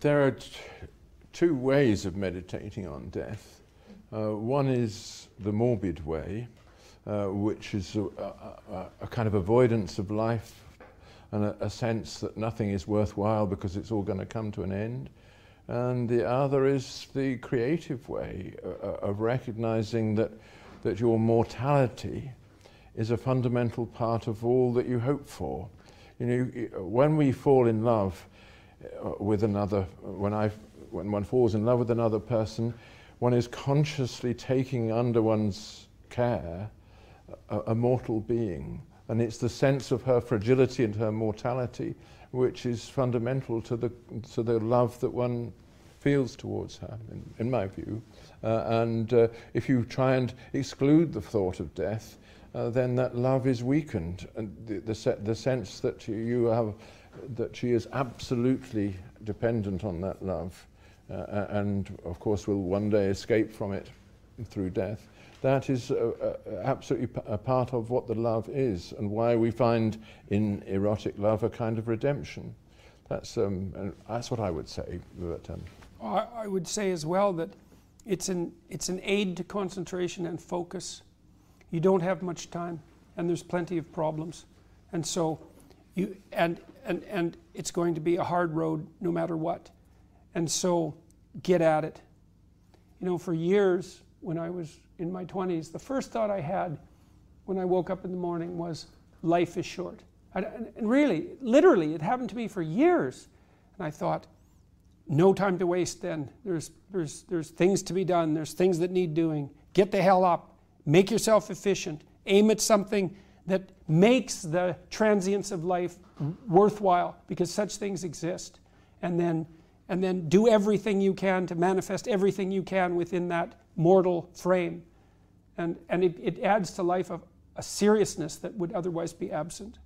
there are two ways of meditating on death. Uh, one is the morbid way, uh, which is a, a, a, kind of avoidance of life and a, a, sense that nothing is worthwhile because it's all going to come to an end. And the other is the creative way uh, of recognizing that, that your mortality is a fundamental part of all that you hope for. You know, when we fall in love with another, when, I, when one falls in love with another person, one is consciously taking under one's care a, a mortal being. And it's the sense of her fragility and her mortality which is fundamental to the, to the love that one feels towards her, in, in my view. Uh, and uh, if you try and exclude the thought of death, uh, then that love is weakened. And the, the, se- the sense that you have, that she is absolutely dependent on that love, uh, and of course will one day escape from it through death that is uh, uh, absolutely a part of what the love is and why we find in erotic love a kind of redemption. That's, um, that's what I would say. But, um, I, I would say as well that it's an, it's an aid to concentration and focus. You don't have much time, and there's plenty of problems. And so, you, and, and, and it's going to be a hard road no matter what. And so, get at it. You know, for years when I was in my 20s, the first thought I had when I woke up in the morning was, life is short. And really, literally, it happened to me for years. And I thought, no time to waste then. There's, there's, there's things to be done, there's things that need doing. Get the hell up, make yourself efficient, aim at something that makes the transience of life worthwhile because such things exist. And then, and then do everything you can to manifest everything you can within that mortal frame. And, and it, it adds to life a, a seriousness that would otherwise be absent.